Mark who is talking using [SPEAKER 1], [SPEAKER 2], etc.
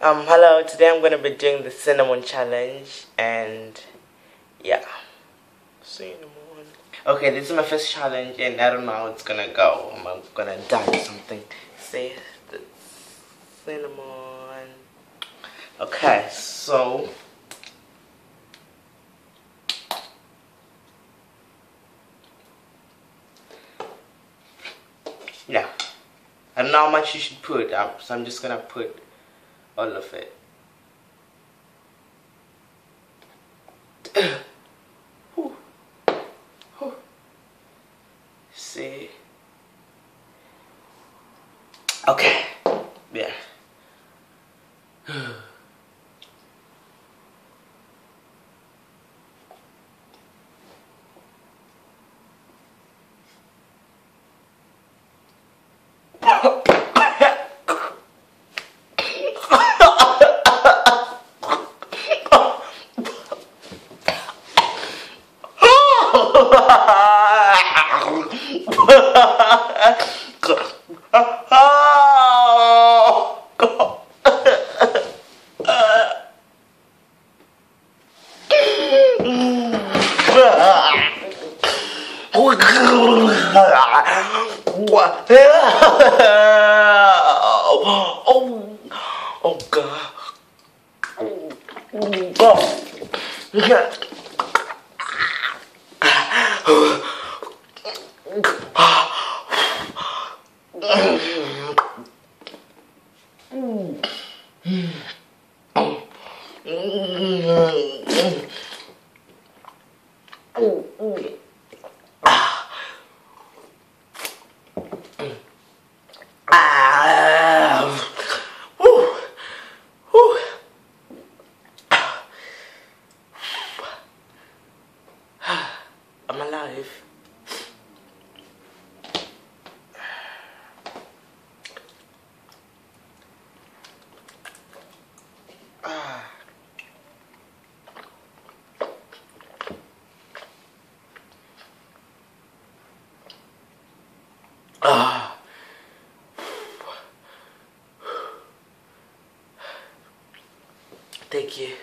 [SPEAKER 1] Um, hello, today I'm gonna be doing the cinnamon challenge and yeah. Cinnamon. Okay, this is my first challenge and I don't know how it's gonna go. I'm gonna die or something. Say the cinnamon. Okay, so yeah. I don't know how much you should put, um, so I'm just gonna put all of it. See? Okay. Yeah. ông ông cả. Ông cả. Mm-hmm. Ah. Ah. Thank you.